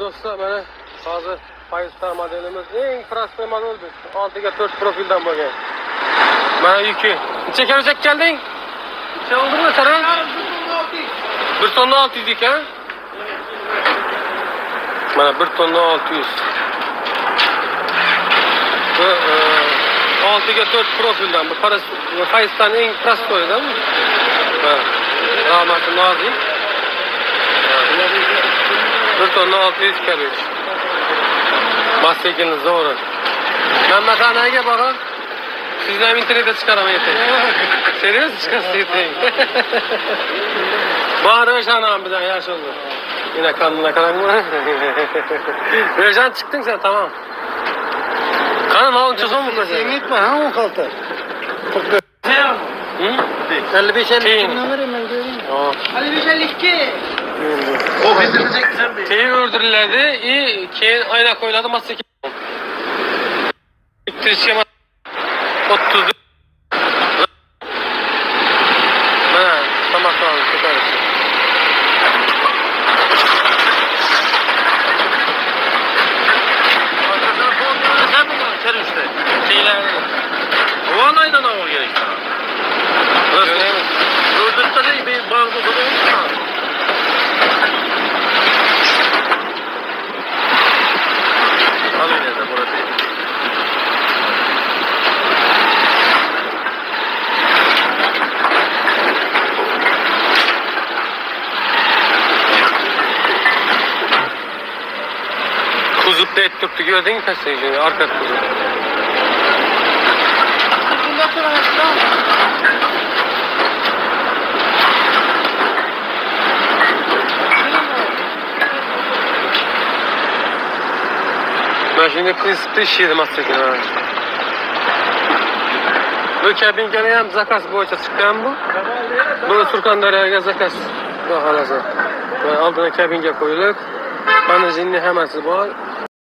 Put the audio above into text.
Do'stlar mana hozir Five modelimiz eng prostoy model. 6ga 4 profildan bo'lgan. Mana yuki. Necha karajak kelding? Necha oldingmi saran? 1 tonna 600 ekan. Mana 1 tonna 600. Bu e, 6ga 4 profildan bu Five'dan eng prostoydan. Ha. Rahmatli nozik. Bir tonna 600 kalıyor. Mastekiniz doğru. Mehmet Hanay'a bakın. Sizden internete çıkaram yeter. Seriyoruz çıkarsın yeter. Bağır Reşan abi bizden yaş oldu. Yine kanına kalan mı? Reşan çıktın sen tamam. Kanın alın çözüm mü kızı? Sen gitme ha o kalta. 55 52 numarayı ben göreyim. 55 52. O bizim zekten bir. Seni öldürürlerdi. İyi ki aynak oynadı masa ki. İktirişe masa. 30. Ha, tamam tamam. Süper. Sen mi Sen işte. Şeyler. O anaydı kuzu. Bunda sıra açtım. Ben şimdi prinsipte iş yedim aslında. ha. Bu kabinkani ham zakaz bo'yicha chiqqan bu. Bu Surxondaryoga zakaz xudo xohlasa. Va Oldin kabinga qo'yilib, manajinni hammasi bor.